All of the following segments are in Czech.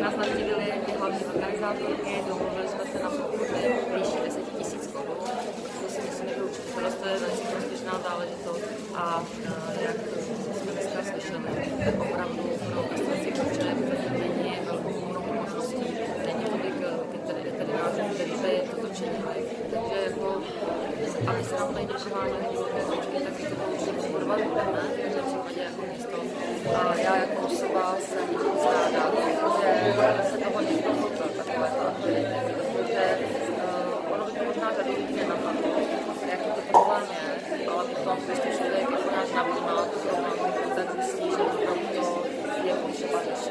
Nás navštívili na podpoře výši 10 tisíc korun. To že je. Takže jako, aby se nám tady nepřeváděly nějaké kočky, tak je to určitě podporovat budeme, v každém případě jako město. A já jako osoba jsem ráda, že se toho někdo chopil, takovéto aktivity, protože uh, ono by to možná řadu lidí nenapadlo, jaký to problém je, ale potom, když to člověk jako nějak navnímá, tu problematiku, tak zjistí, že opravdu to je potřeba řešit.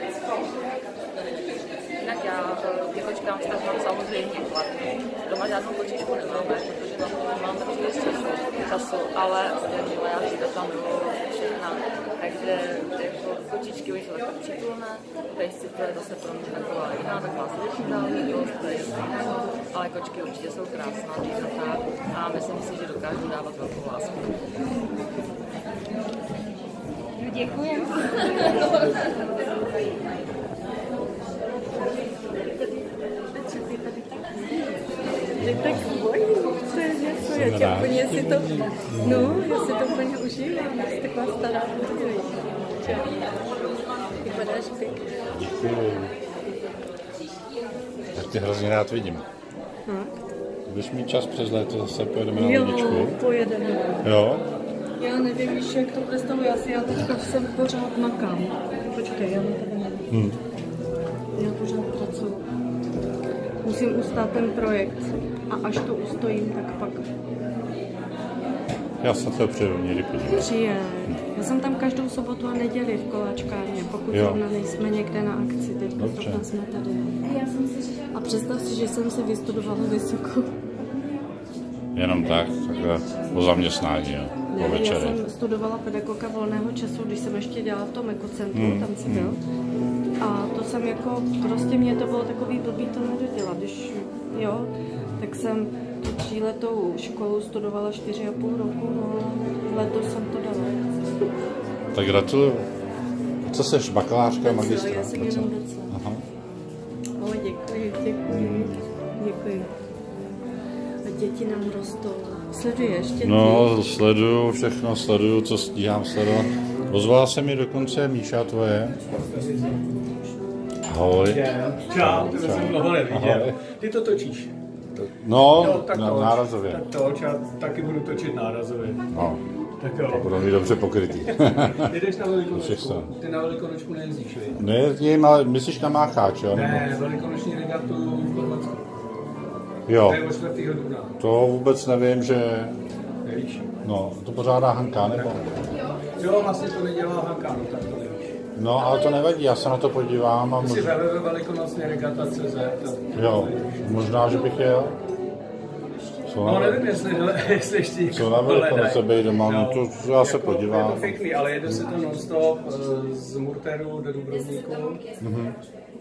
Jinak já eh, ke kočkám vztahuji samozřejmě kladně. Doma žádnou kočičku nemáme, protože na to nemáme příliš času, času ale jakmile já přijde tam bylo všechna. Takže jako kočičky už jsou takové přítulné, pejsci to je zase pro mě taková jiná, taková srdečná to je jiného, ale kočky určitě jsou krásná zvířata a myslím si, že dokážou dávat velkou lásku. Děkujem. Že tak bojí, to je něco, já tě rád. úplně si to, no, já si to úplně užívám, jsi taková stará. Vypadáš pěkně. Děkuji. Tak tě hrozně rád vidím. Hm? Budeš mít čas přes léto, zase pojedeme na Jo, lodičku. pojedeme. Jo? Já nevím, víš, jak to představuji, já si já teďka jsem pořád makám. Počkej, já na tebe nevím. Hm. Já pořád pracuji. Musím ustát ten projekt a až to ustojím, tak pak Já se na to přijdu někdy podívat. přijet. Já jsem tam každou sobotu a neděli v koláčkárně, pokud Jo. zrovna nejsme někde na akci, teď proto jsme tady. A představ si, že jsem se vystudovala vysoko. Jenom tak, takhle po zaměstnání, jo. Po Ne, já večeri. jsem studovala pedagoga volného času, když jsem ještě dělala v tom ekocentru, Hmm, tam si byl. A to jsem jako, prostě mě to bylo takový blbý to nedodělat, když, jo, tak jsem tu tříletou školu studovala čtyři a půl roku, no letos jsem to dala. Tak gratuluju. Co seš, bakalářka, magistra? Já jsem jenom docela. Aha. O, děkuji, děkuji, děkuji. A děti nám rostou. Sleduješ děti? No, sleduju všechno, sleduju, co stíhám sledovat. Ozvala se mi dokonce Míša tvoje. Ahoj. Čau, to jsem dlouho neviděl. Ty to točíš. No, Jo, tak na, toč. nárazově. Tak toč, já taky budu točit nárazově. No, Tak jo. budou mít dobře pokrytý. Jedeš na Všech velikonočku. Ty na velikonočku nejezdíš, vy? ne, tím, ale myslíš na Mácháč, jo? Ne, velikonoční regatu v Chorvatsku. Jo, To je o 4. dubna. to vůbec nevím, že... Nevíš? No, to pořádá Hanka, nebo? Jo, vlastně to nedělá Hanka, no tak to nevíš. No, ale to nevadí, já se na to podívám a Ty si možná... www.velikonocně regata.cz Jo, možná, že bych jel. Co No nevím, jestli, jestli ještě co na Velikonoce být doma, no to já se jako, podívám. Je to pěkný, ale jede se to non-stop eh, z Murteru do Dubrovníku. Mhm.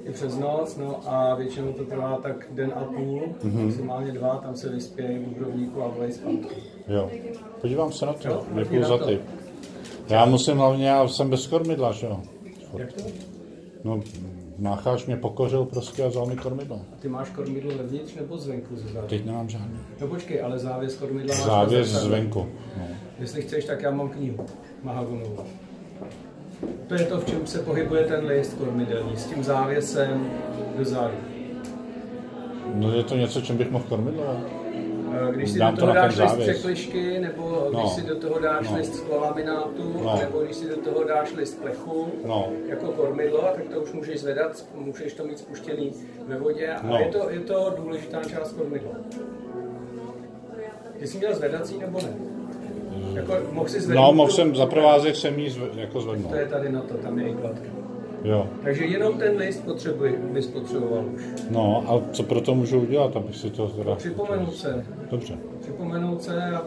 I přes noc, no a většinou to trvá tak den a půl, Mhm. maximálně dva, tam se vyspějí v Dubrovníku a volají zpátky. Jo, podívám se na to, děkuji za to. tip. Já musím hlavně, já jsem bez kormidla, že jo. Jak to? No, Mácháč mě pokořil prostě a vzal mi kormidlo. Ty máš kormidlo vevnitř nebo zvenku ze závěs? Teď nemám žádný. No počkej, ale závěs kormidla máš Závěs zvenku. No. Jestli chceš, tak já mám knihu Mahagonovou. To je to, v čem se pohybuje ten list kormidelní, s tím závěsem dozadu. no je to něco, čím bych mohl kormidlo? Eh, Když si Dám do to toho ten dáš list překlišky, nebo když No. si do toho dáš No. list sklolaminátu, No. nebo když si do toho dáš list plechu, No. jako kormidlo, tak to už můžeš zvedat, můžeš to mít spuštěný ve vodě a No. je, to, je to důležitá část kormidla. Ty jsi měl zvedací nebo ne? Jako, mohl si zvednout No, mohl tu- jsem, za provázek jsem jí zve, jako zvednout. To je tady na to, tam je i kladka. Jo. Takže jenom ten list potřebuji, bys potřeboval už. No, a co pro to můžu udělat, abych si to teda... Připomenout se, Dobře. připomenout se a,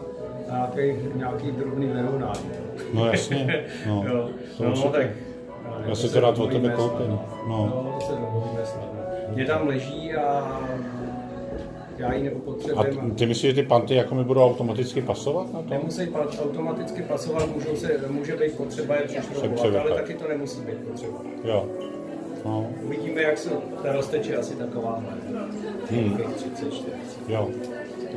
nějaký, nějaký drobný veronání. No jasně. No, jo, to no, určitě. tak, Já si se to rád domluvíme tebe koupím. No. no, se domluvíme snadno. Mě tam leží a já ji A nepotřebuji. ty, ty myslíš, že ty panty jako mi budou automaticky pasovat na to? Nemusí pa- automaticky pasovat, můžou se, může být potřeba je Převrtat. ale taky to nemusí být potřeba. Jo. No, Uvidíme, jak se ta rozteče asi taková. Hmm. 30, 40. jo.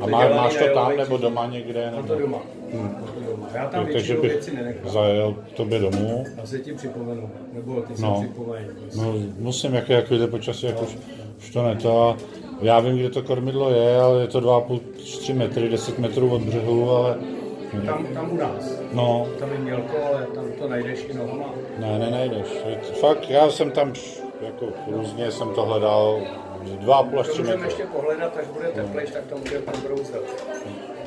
A má, máš to tam nebo doma někde? Mám Nebo? to doma. Mám to doma. Já tam Takže bych věci nenechám. zajel k tobě domů. Já se ti připomenu. Nebo ty No. se připomeň. No, musím, jak, jak vyjde počasí, jak už, už to ne to. Já vím, kde to kormidlo je, ale je to 2,5-3 metry, 10 metrů od břehu, ale Tam, tam u nás. no, Tam je mělko, ale tam to najdeš i nohama. ne, nenajdeš. Je to- Fakt, já jsem tam jako různě jsem to hledal 2,5 až To 3 můžeme metry. ještě pohledat, až bude teplejš, tak to můžeme probrouzdat.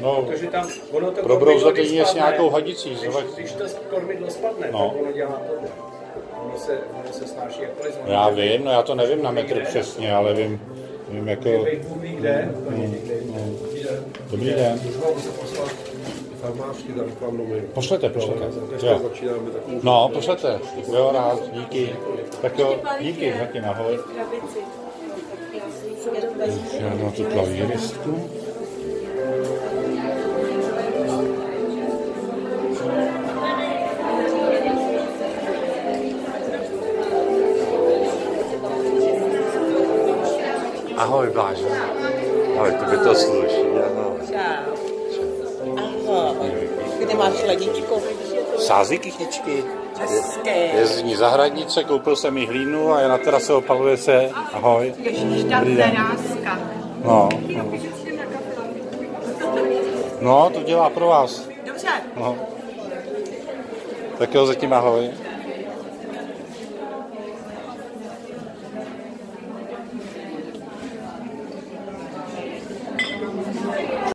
No, Protože tam, ono to když jedině s nějakou hadicí, Když, když to kormidlo spadne, No. tak ono dělá tohle. Ono se, ono se snáší zvoní. já vím, no já to nevím na metr přesně, ale vím, vím jako... Kde, úplně někde. Dobrý den. Farmářky, tam. Pošlete, pošlete. Jo. No, pošlete. Jo, rád, díky. Tak jo, díky, zatím ahoj. Já mám tu klavíristku. Ahoj, Blážo. Ahoj, to by to sluší. Ahoj. Ahoj. Kde máš ledničko? Sází kychničky. Hezké. Je z ní zahradnice, koupil jsem jí hlínu a je na terase, opaluje se. Ahoj. Ježíš, ta teráska. No. No, to dělá pro vás. Dobře. No. Tak jo, zatím ahoj.